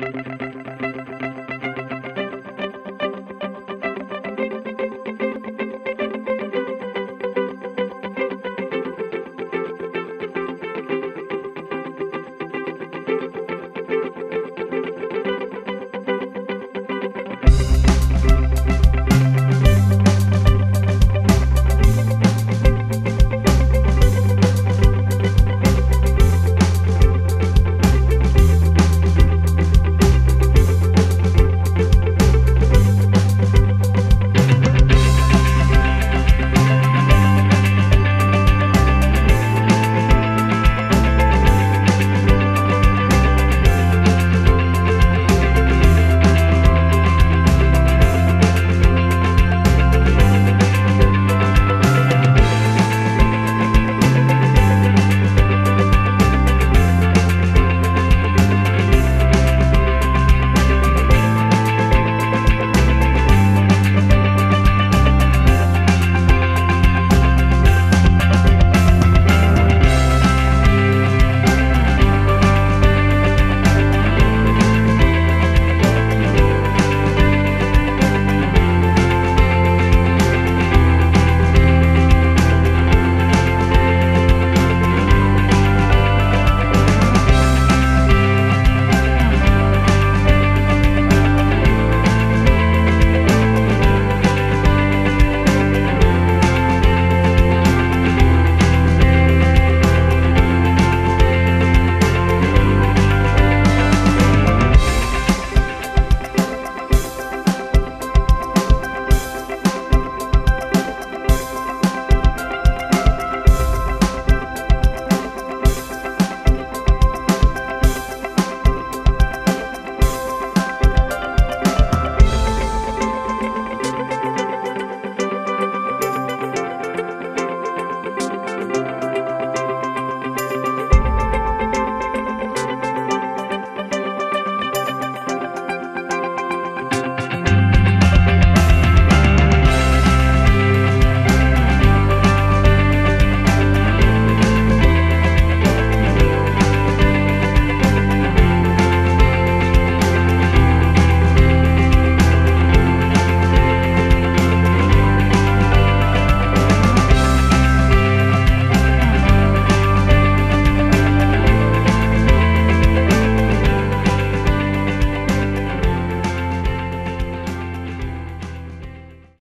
Música